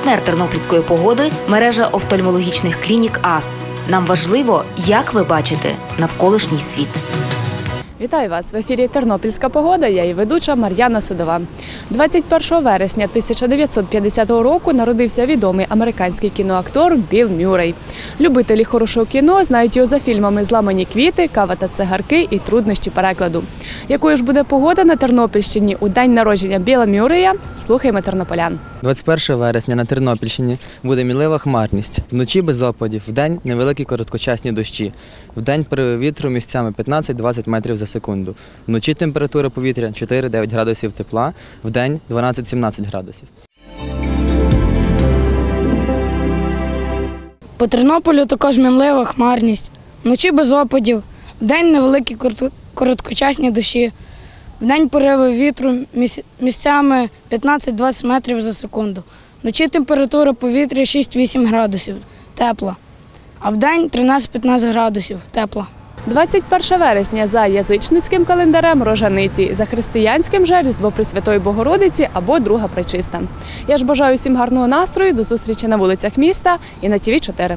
Партнер тернопільської погоди мережа офтальмологічних клінік АС. Нам важливо, як ви бачите навколишній світ. Вітаю вас в ефірі Тернопільська погода. Я і ведуча Мар'яна Судова. 21 вересня 1950 року народився відомий американський кіноактор Білл Мюррей. Любителі хорошого кіно знають його за фільмами Зламані квіти, кава та цигарки і труднощі перекладу. Якою ж буде погода на Тернопільщині у день народження Біла Мюррея? Слухаємо тернополян. 21 вересня на Тернопільщині буде мінлива хмарність. Вночі без опадів, вдень невеликі короткочасні дощі. Вдень при вітру місцями 15-20 метрів за секунду. Вночі температура повітря 4-9 градусів тепла, вдень 12-17 градусів. По Тернополю також мінлива хмарність. Вночі без опадів, вдень невеликі коротко- короткочасні дощі. Вдень пориви вітру місцями 15-20 метрів за секунду. Вночі температура повітря 6-8 градусів тепла, а вдень 13-15 градусів тепла. 21 вересня за язичницьким календарем рожаниці, за християнським же Пресвятої Богородиці або Друга Пречиста. Я ж бажаю всім гарного настрою, до зустрічі на вулицях міста і на ТВ 4